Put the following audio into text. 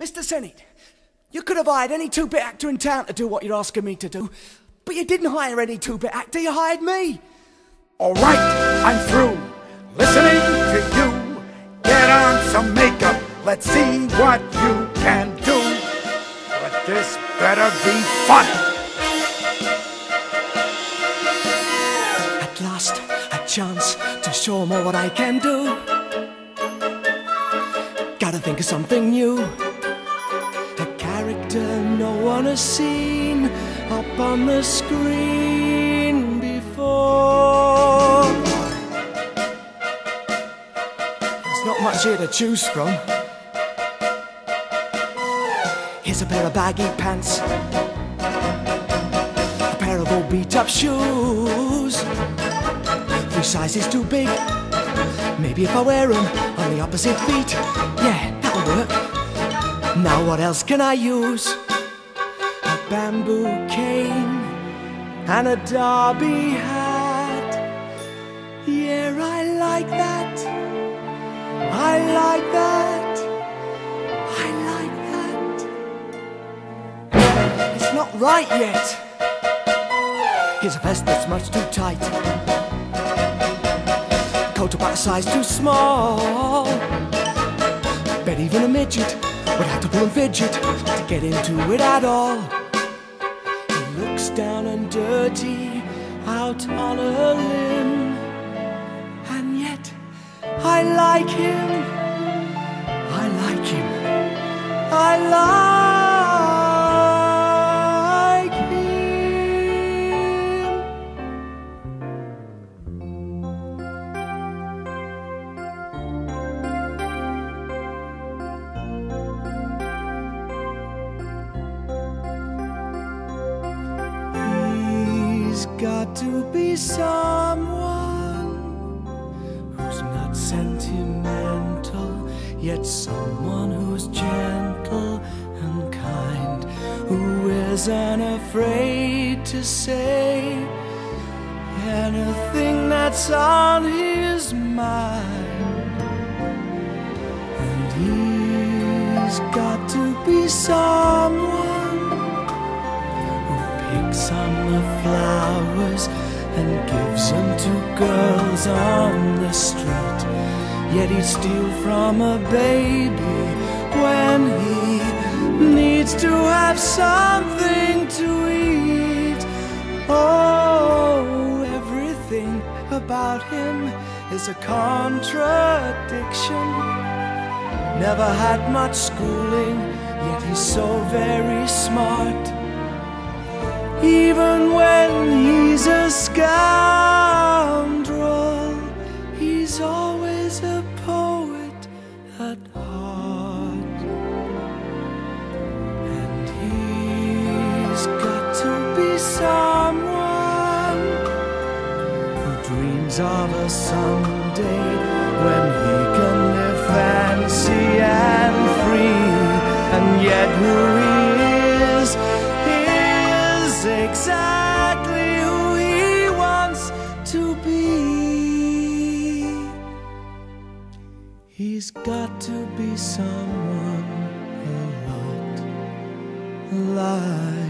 Mr. Sennett, you could have hired any two-bit actor in town to do what you're asking me to do, but you didn't hire any two-bit actor, you hired me. All right, I'm through listening to you. Get on some makeup, let's see what you can do. But this better be fun. At last, a chance to show all what I can do. Gotta think of something new. A no one has seen up on the screen before. There's not much here to choose from. Here's a pair of baggy pants, a pair of old beat up shoes. Three sizes too big. Maybe if I wear them on the opposite feet, yeah, that'll work. Now what else can I use? A bamboo cane and a derby hat. Yeah, I like that. I like that. I like that. It's not right yet. Here's a vest that's much too tight. Coat about a size too small. Bet even a midget would have to pull and fidget to get into it at all. He looks down and dirty out on a limb. And yet, I like him. I like him. I like got to be someone who's not sentimental, yet someone who's gentle and kind, who isn't afraid to say anything that's on his the flowers and gives them to girls on the street. Yet he'd steal from a baby when he needs to have something to eat. Oh, everything about him is a contradiction. Never had much schooling, yet he's so very smart. Even when he's a scoundrel, he's always a poet at heart. And he's got to be someone who dreams of a someday when he can live fancy and free, and yet who got to be someone a lot like.